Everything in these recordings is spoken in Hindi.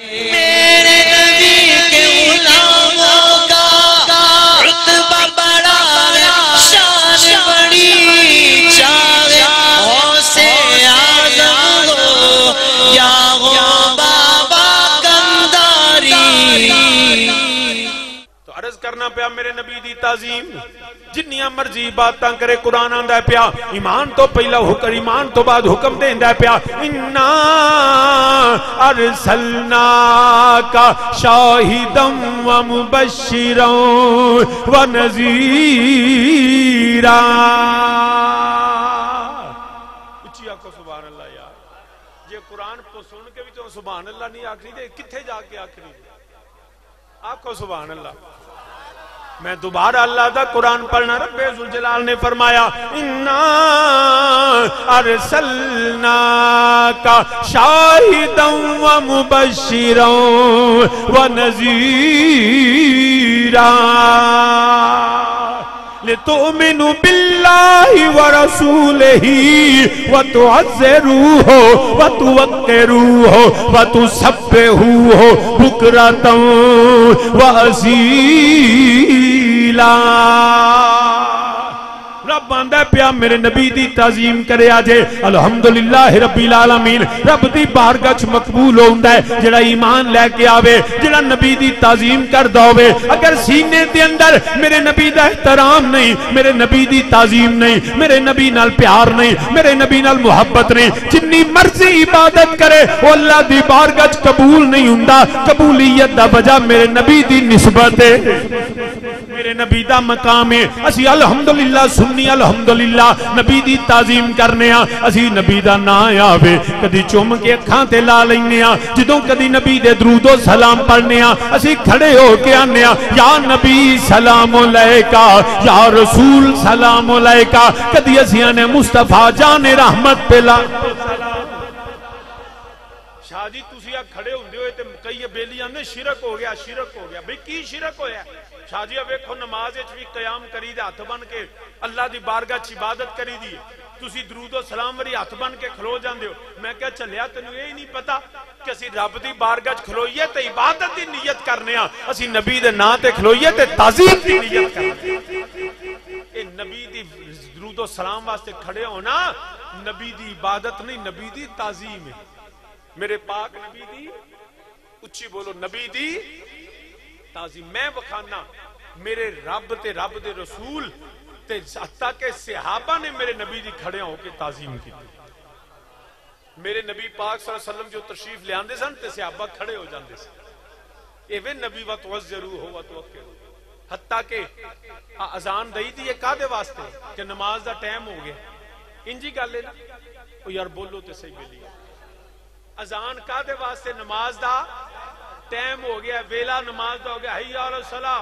मेरे करना पिया मेरे नबी दी ताजीम। जिन्नियाँ मर्ज़ी बात करे, कुरान आंदा पिया, ईमान तो पहला हुक्म, ईमान तो बाद हुक्म देंदा पिया, इन्ना अरसलना का शाहिदम व मुबश्शिरन व नजीरा. आखो सुभान अल्लाह को के तो नहीं आखरी ते किथे जाके आखरी आखो सुभान अल्लाह मैं दोबारा अल्लाह का कुरान पढ़ना जुल जलाल ने फरमाया, इन्ना अरसलना का शाहिदम व मुबश्शिरन व नजीरा। लितुमिनु बिल्लाहि व रसूलिही व तुअज़्ज़िरूहु व तुवक्किरूहु व तुसब्बिहूहु बुकरतन व असीला रब पिया मेरे नबी ताजीम करे आलमीन, रब बारगाह च मकबूल है ईमान आवे नबी ताजीम अगर सीने अंदर मेरे नबी एहतराम नहीं, मेरे नबी ताजीम नहीं, मेरे नबी नाल प्यार नहीं, मेरे नबी नाल मोहब्बत नहीं, जिन्नी मर्ज़ी इबादत करे, वो अल्लाह दी बारगाह च कबूल नहीं हुंदा। कबूलियत दा वजह मेरे नबी दी निस्बत है। मेरे नबी दा मकाम है। असि अल्हम्दुलिल्लाह सुन्नी अल्हम्दुलिल्लाह, नबी की ताजीम करने असि नबी का ना आवे कभी चुम के अखा ते ला लें जो कभी नबी दे दरूदो सलाम पढ़ने असी खड़े हो के आने या नबी सलाम अलैका, या रसूल सलाम अलैका कभी असिया ने मुस्तफ़ा जाने रहमत पे शाह जी तुम आ खड़े होंगे कई बेलियाँ ने शिरक हो गया शिरक हो गया बी की शिरक हो शाह वेखो नमाज़ भी कयाम करी दे हथ बन के अल्लाह की बारगा च इबादत करी दी दरूदो सलाम वरी हथ बन के खलो जाते हो मैं क्या चलिया तेन यही नहीं पता कि असि रब की बारगा च खलोईए तो इबादत की नीयत करने असि नबी के ना से खलोईए तो तजीब की नीयत कर नबी की दरूदो सलाम वास्ते खड़े होना नबी की इबादत नहीं नबी की तजीम है मेरे पाक नबी दी, उच्ची बोलो, नबी दी। ताजी मैं बखाना, मेरे रब ते रब दे रसूल ते हत्ता के सिहाबा ने मेरे नबी दी खड़े होके ताजीम की मेरे नबी पाक वसल्लम जो तशरीफ़ ले आंदे सन ते सिहाबा खड़े हो जांदे सन। एवे नबी व तुअज्जरू हो व तुवक्किरू हत्ता के अजान दई दी है कादे वास्ते कि नमाज़ दा टाइम हो गया। इंजी गल है ना यार बोलो ते सही बेली अजान कादे वास्ते नमाज़ का टाइम हो गया, वेला नमाज़ का हो गया। हई और सलाह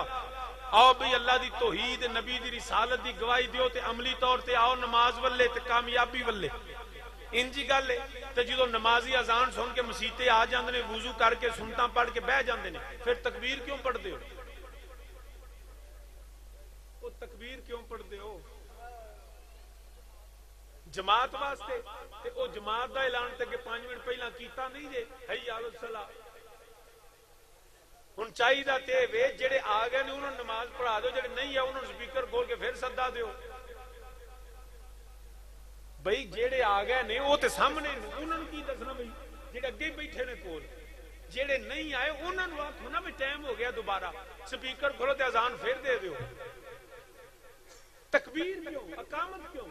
आओ भी अल्लाह की तोहीद, नबी की रिसालत की गवाही दियो ते अमली तौर ते आओ नमाज़ वाले ते कामयाबी वाले इंजी गल जो नमाजी अजान सुन के मसीते आ जाते वुजू करके, सुनता पढ़ के बह जाते हैं फिर तकबीर क्यों पढ़ते हो वो तकबीर क्यों पढ़ते हो जमात वास्ते जमात का ऐलान मिनट पहला किया नहीं जे। हई आलो सलाह हूँ चाहिए जेडे आ गए उन्होंने नमाज़ पढ़ा दो जे नहीं आना स्पीकर खोल के फिर सदा दौ बई, जेडे आ गए ने सामने उन्होंने की दसना बी जे अगे बैठे ने कोल, जेडे नहीं आए उन्होंने आखो ना भी टाइम हो गया दोबारा। स्पीकर खोलो तो अजान फिर दे दौ तकबीर क्यों? अकामत क्यों?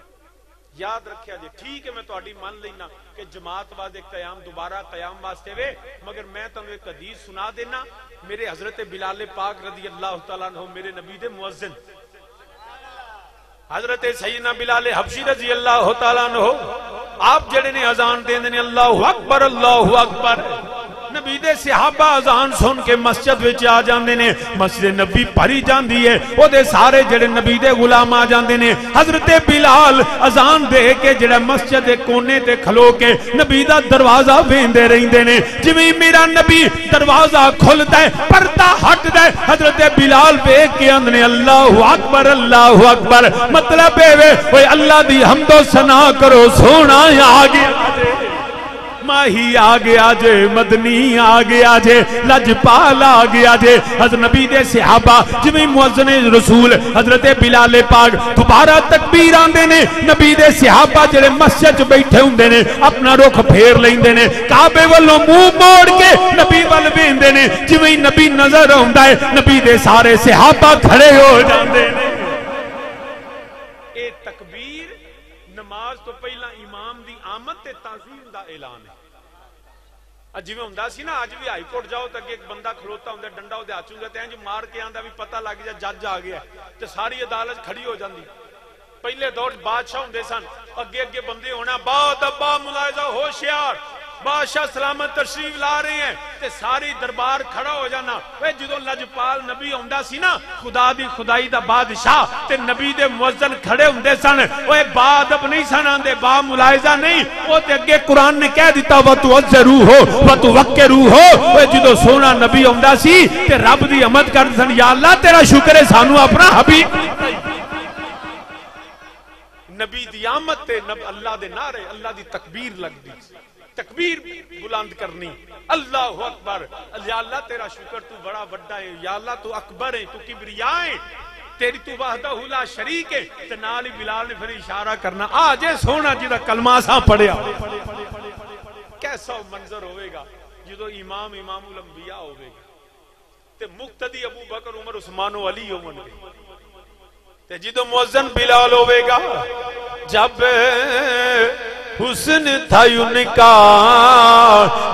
याद रखिया जी। ठीक है, मैं मान लेना कि जमात वादे कयाम दोबारा कयाम वास्ते वे, मगर मैं तुम एक अदीज सुना देना। मेरे हज़रत बिलाल पाक रदी अल्लाह तला मेरे नबी दे मुअज्जिन। हज़रत सईना बिलाल हबशी रज़ी अल्लाह तला आप जड़े ने अजान देंदे ने, अल्लाह अकबर अल्लाह अकबर। नबी दे सिहाबा अजान सुन के मस्जिद विच आ जांदे ने, मस्जिद नबी भरी जांदी है, ओदे सारे जेड़े नबी दे गुलाम आ जांदे ने, हज़रत बिलाल अजान दे के जेड़ा मस्जिद दे कोने ते खलो के नबी दा दरवाज़ा वेंदे रहिंदे ने, जिवें मेरा नबी दरवाज़ा खुलदा है पर्दा हटदा है, हज़रत बिलाल वेख के आंदे ने, अल्लाह अकबर अल्लाह अकबर मतलब है अल्लाह दी हमदो सना करो, सोना आ गया। माही आ गया जे, मदनी आ गया जे, लजपाल आ गया जे। हज़रत नबी दे सहाबा, जिवें मुअज्जिन रसूल, हज़रत बिलाल पाक, दोबारा तकबीर आंदे ने। नबी दे सहाबा जेड़े मस्जिद च बैठे हुंदे ने, अपना रुख फेर लेंदे ने। काबे वल्लों मुँह मोड़ के नबी वल वेंदे ने। जिवें नबी नज़र आंदा है, नबी दे सारे सहाबा खड़े हो जांदे ने। ए तकबीर नमाज़ तो पहला इमाम की आमद ते ताजीम का ऐलान है। जिमें होंगे ना अज भी हाईकोर्ट जाओ तो अगे एक बंदा खड़ोता होंगे डंडा वो हाथूँगा तो इंज मार के आंदा भी पता लग जा, जज आ गया तो सारी अदालत खड़ी हो जाती पहले दौर बादशाह होंगे सन अगे अगे बंदे होना बाद मुलायजा होशियार। बादशाह सलामत तशरीफ़ ला रहे हैं ते सारी दरबार खड़ा हो जाना। वे जो लजपाल नबी आंदा सी ना, खुदा दी खुदाई दा बादशाह ते नबी दे मुअज्जिन खड़े हुंदे सन। ओए बादब नहीं सन आंदे, बा मुलायजा नहीं। ओ ते अगे कुरान ने कह दित्ता व तू अजरू हो व तू वक्करू हो। ओए जो सोना नबी आंदा सी, ते रब दी हमद करदे सन, या अल्लाह, तेरा शुक्र है, सानू अपना हबीब नबी दी आमद ते नब अल्लाह दे नारे, अल्लाह दी तकबीर लगदी। तकबीर बुलंद करनी। अल्लाह अकबर। अल्लाह तेरा शुक्र तू बड़ा बड़ा है। या अल्लाह, तू अकबर है, तू किबरिया है। तेरी तू वाहदा हुला शरीक है। ते नाल ही बिलाल ने फिर इशारा करना, आ, जे सोना जिदा कलमा सा पढ़या कैसा मंजर होवेगा जदों इमाम इमामुल अंबिया होवेगा। ते मुक्तदी अबू बकर, उमर उस्मान अली होवनगे ते जदों मुअज्जिन बिलाल होवेगा, जब हुस्न था उनका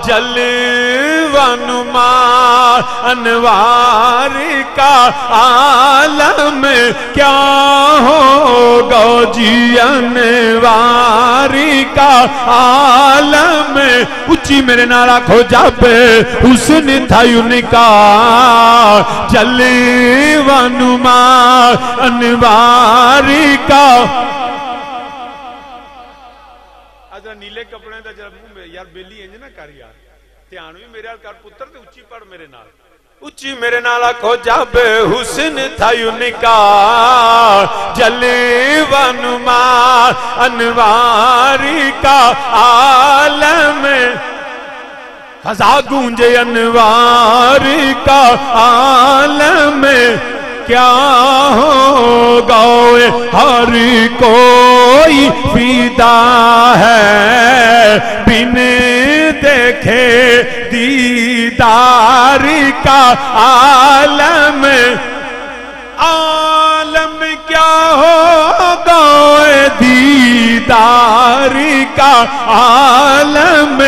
जलवानुमा अनवार का आलम क्या होगा जी अनवार का आलम? उच्ची मेरे नाल आखो जब हुस्न था उनका जलवानुमा अनवार का ਅੱਜ ਨੀਲੇ ਕੱਪੜਿਆਂ ਦਾ ਜਰਾ ਮੂੰਹ ਮੇ ਯਾਰ ਬੇਲੀ ਇੰਜ ਨਾ ਕਰ ਯਾਰ ਧਿਆਨ ਵੀ ਮੇਰੇ ਨਾਲ ਕਰ ਪੁੱਤਰ ਤੇ ਉੱਚੀ ਪੜ ਮੇਰੇ ਨਾਲ ਉੱਚੀ ਮੇਰੇ ਨਾਲ ਆਖੋ ਜਬ ਹੁਸਨ ਥਾ ਉਨਕਾ ਜਲਵਨੁਮਾ ਅਨਵਾਰੀ ਕਾ ਆਲਮ फजा गूंजे अनवार का आलम क्या होगा हर कोई फिदा है? बिन देखे दीदार का आलम। आलम क्या होगा दीदार? का आलम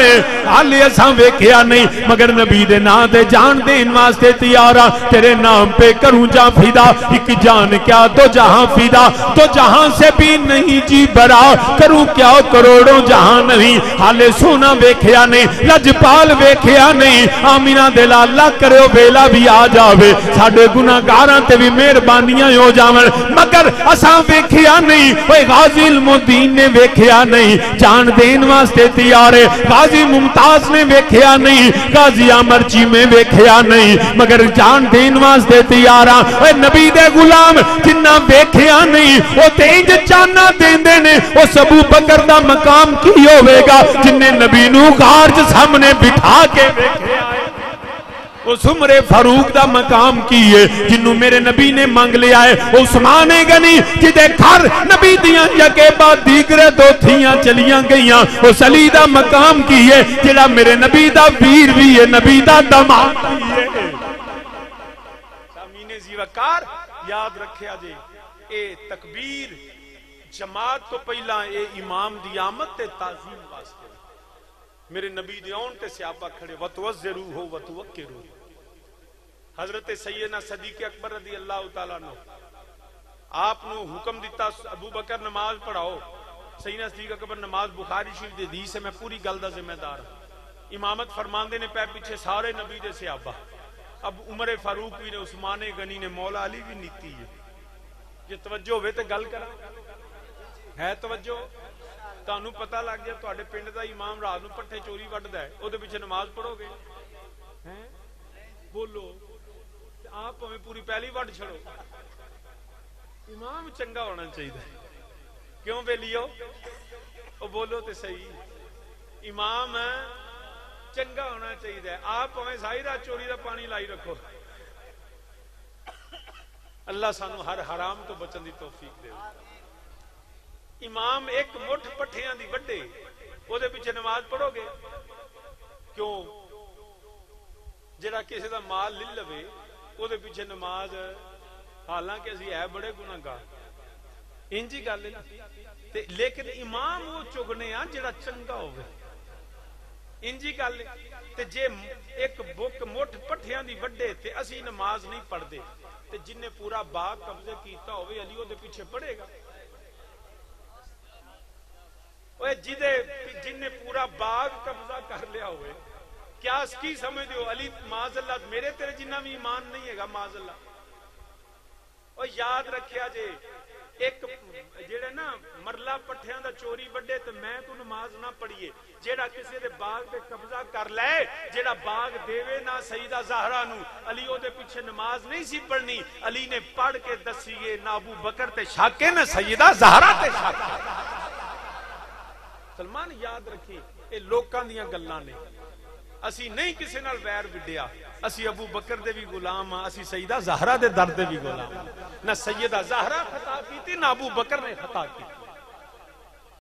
हाले असा वेख्या नहीं, मगर नबी दे नाम ते जान देन वास्ते तैयार। तेरे नाम पे करूँ जा फिदा एक जान क्या तो जहाँ फिदा। तो जहाँ से भी नहीं जी बरा, करूँ क्या करोड़ों जहाँ नहीं। हाले सोना वेख्या नहीं, लजपाल वेख्या नहीं। आमीना दे लाला करो, वेला भी आ जावे। साडे गुनाहगारां ते भी मेहरबानियाँ हो जावन। मगर असा वेख्या नहीं, ओए गाजी मुद्दीन ने वेख्या नहीं। जान देन वास्ते तैयार है। गाजी मुमताज़ ने वेख्या नहीं, गाजी अमरची में वेख्या नहीं, मगर जान देन वास्ते तैयार ओए नबी दे गुलाम, जिन्ना वेख्या नहीं, वो तेज चाना देंदे ने, वो सबू बकर दा मकाम की होवेगा, जिन्ने नबी नु खारज सामने बिठा के वेख्या। है उस उमरे फारूक दा मकाम की है, जिन्नू मेरे नबी ने मंग लिया है। उस्मान गनी जिदे घर नबी दियाँ जगे बाद दीगरे दो थियाँ चलियाँ गईयां। उस अली दा मकाम की है जेड़ा मेरे नबी दा वीर भी है, नबी दा दमाद भी है। सामीने जीवकार याद रखिया जे, ए तकबीर जमात तो पहला ए इमाम दी आमद ताजीम वास्ते। मेरे नबी दे ते सियाबा खड़े वतवस जरू हो वतवक के रू हज़रत सैयदना सदीक अकबर रदी अल्लाह तला नो आप हुक्म दिता, अबू बकर नमाज़ पढ़ाओ। सैयदना सदीक अकबर नमाज़ बुखारी शरीफ दी से मैं पूरी गल का जिम्मेदार इमामत फरमांदे ने पै पिछे सारे नबी दे सियाबा अब उमर फारूक भी ने, उस्मान गनी ने, मौला अली भी नीति है। जो तवज्जो हो तो गल करा। है तवज्जो? ਤੁਹਾਨੂੰ ਪਤਾ ਲੱਗ ਜਾ ਤੁਹਾਡੇ ਪਿੰਡ ਦਾ ਇਮਾਮ ਰਾਤ ਨੂੰ ਪੱਠੇ ਚੋਰੀ ਵੱਢਦਾ ਹੈ ਉਹਦੇ ਪਿੱਛੇ ਨਮਾਜ਼ ਪੜੋਗੇ ਹੈ ਬੋਲੋ ਤੇ ਆਪ ਭਾਵੇਂ ਪੂਰੀ ਪਹਿਲੀ ਵੱਢ ਛੜੋ ਇਮਾਮ ਚੰਗਾ ਹੋਣਾ ਚਾਹੀਦਾ ਹੈ। ਕਿਉਂ ਬੇਲੀਓ ਉਹ ਬੋਲੋ ਤੇ ਸਹੀ ਇਮਾਮ ਚੰਗਾ ਹੋਣਾ ਚਾਹੀਦਾ ਹੈ। ਆਪ ਭਾਵੇਂ ਸਾਰੀ ਰਾਤ ਚੋਰੀ ਦਾ ਪਾਣੀ ਲਾਈ ਰੱਖੋ ਅੱਲਾ ਸਾਨੂੰ ਹਰ ਹਰਾਮ ਤੋਂ ਬਚਣ ਦੀ ਤੌਫੀਕ ਦੇਵੇ इमाम एक मुठ पठिया की वे ओद पिछे नमाज़ पढ़ोगे? क्यों? जरा किसी का माल ले लवे, ओद पिछे नमाज़, हालाँकि असि है बड़े गुनागार इंज ही गल लेकिन इमाम वो चुगने आ जरा चंगा हो इंजी गल जे एक बुक मुठ पठिया की वे ते असि नमाज़ नहीं पढ़ते जिन्हें पूरा बाग कब्जे किया होली पिछे पढ़ेगा। ਓਏ ਜਿਹਦੇ ਜਿਨੇ ਪੂਰਾ ਬਾਗ ਕਬਜ਼ਾ ਕਰ ਲਿਆ ਹੋਵੇ ਕਿਆ ਕੀ ਸਮਝਦੇ ਹੋ ਅਲੀ ਮਾਜ਼ੱਲਾ ਮੇਰੇ ਤੇਰੇ ਜਿੰਨਾ ਵੀ ਈਮਾਨ ਨਹੀਂ ਹੈਗਾ ਮਾਜ਼ੱਲਾ ਉਹ ਯਾਦ ਰੱਖਿਆ ਜੇ ਇੱਕ ਜਿਹੜੇ ਨਾ ਮਰਲਾ ਪੱਠਿਆਂ ਦਾ ਚੋਰੀ ਵੱਡੇ ਤੇ ਮੈਂ ਤੂੰ ਨਮਾਜ਼ ਨਾ ਪੜੀਏ ਜਿਹੜਾ ਕਿਸੇ ਦੇ ਬਾਗ ਤੇ ਕਬਜ਼ਾ ਕਰ ਲੈ ਜਿਹੜਾ ਬਾਗ ਦੇਵੇ ਨਾ ਸਈਦਾ ਜ਼ਾਹਰਾ ਨੂੰ ਅਲੀ ਉਹਦੇ ਪਿੱਛੇ ਨਮਾਜ਼ ਨਹੀਂ ਸੀ ਪੜਨੀ ਅਲੀ ਨੇ ਪੜ ਕੇ ਦਸੀਏ ਨਾ ਅਬੂ ਬਕਰ ਤੇ ਸ਼ੱਕ ਹੈ ਨਾ ਸਈਦਾ ਜ਼ਾਹਰਾ ਤੇ ਸ਼ੱਕ ਹੈ। ਸਲਮਾਨ ਯਾਦ ਰੱਖੀ ਇਹ ਲੋਕਾਂ ਦੀਆਂ ਗੱਲਾਂ ਨੇ ਅਸੀਂ ਨਹੀਂ ਕਿਸੇ ਨਾਲ ਵੈਰ ਵਿਡਿਆ ਅਸੀਂ ਅਬੂ ਬਕਰ ਦੇ ਵੀ ਗੁਲਾਮ ਆ ਅਸੀਂ ਸਈਦਾ ਜ਼ਾਹਰਾ ਦੇ ਦਰ ਦੇ ਵੀ ਗੁਲਾਮ ਆ ਨਾ ਸੈਯਦਾ ਜ਼ਾਹਰਾ ਖਤਾ ਕੀਤੀ ਨਾ ਅਬੂ ਬਕਰ ਨੇ ਖਤਾ ਕੀਤੀ